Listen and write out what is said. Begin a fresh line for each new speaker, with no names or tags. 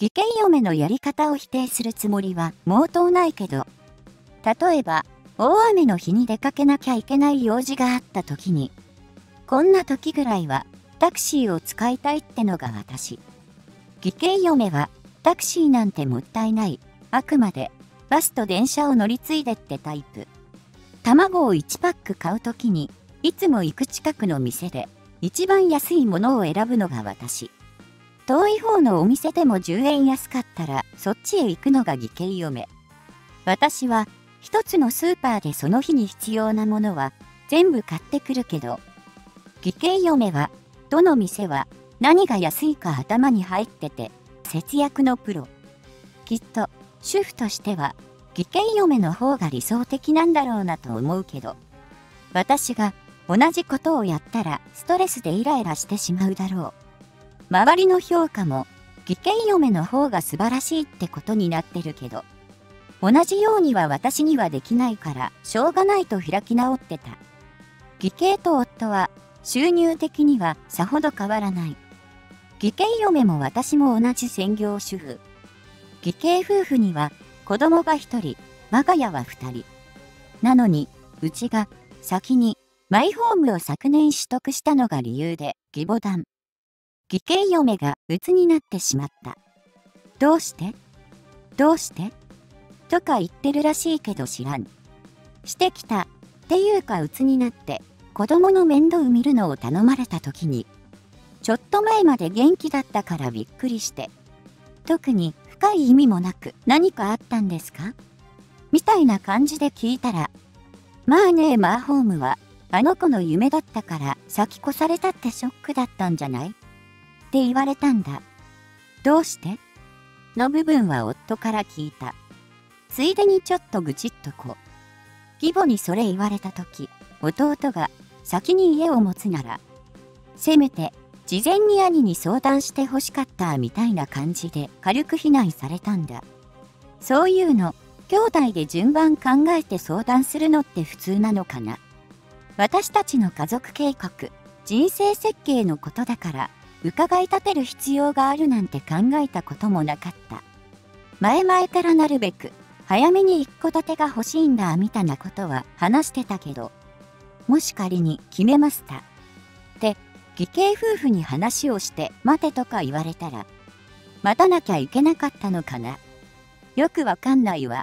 義兄嫁のやり方を否定するつもりは毛頭ないけど、例えば、大雨の日に出かけなきゃいけない用事があった時に、こんな時ぐらいはタクシーを使いたいってのが私。義兄嫁はタクシーなんてもったいない。あくまでバスと電車を乗り継いでってタイプ。卵を1パック買う時にいつも行く近くの店で一番安いものを選ぶのが私。遠い方のお店でも10円安かったらそっちへ行くのが義兄嫁。私は一つのスーパーでその日に必要なものは全部買ってくるけど、義兄嫁はどの店は何が安いか頭に入ってて節約のプロ。きっと主婦としては義兄嫁の方が理想的なんだろうなと思うけど、私が同じことをやったらストレスでイライラしてしまうだろう。周りの評価も義兄嫁の方が素晴らしいってことになってるけど、同じようには私にはできないからしょうがないと開き直ってた。義兄と夫は収入的にはさほど変わらない。義兄嫁も私も同じ専業主婦。義兄夫婦には子供が一人、我が家は二人。なのに、うちが先にマイホームを昨年取得したのが理由で義母団。義兄嫁が鬱になってしまった。どうして？どうして？とか言ってるらしいけど知らん。してきた。っていうか鬱になって子供の面倒見るのを頼まれた時に、ちょっと前まで元気だったからびっくりして、特に深い意味もなく何かあったんですか？みたいな感じで聞いたら、まあねマーホームはあの子の夢だったから先越されたってショックだったんじゃない？って言われたんだ。どうして？の部分は夫から聞いた。ついでにちょっと愚痴っとこ。義母にそれ言われた時、弟が先に家を持つなら、せめて事前に兄に相談してほしかったみたいな感じで軽く非難されたんだ。そういうの、兄弟で順番考えて相談するのって普通なのかな。私たちの家族計画、人生設計のことだから、伺い立てる必要があるなんて考えたこともなかった。前々からなるべく、早めに一戸建てが欲しいんだみたいなことは話してたけど、もし仮に決めました。で、義兄夫婦に話をして待てとか言われたら、待たなきゃいけなかったのかな。よくわかんないわ。